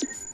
Christmas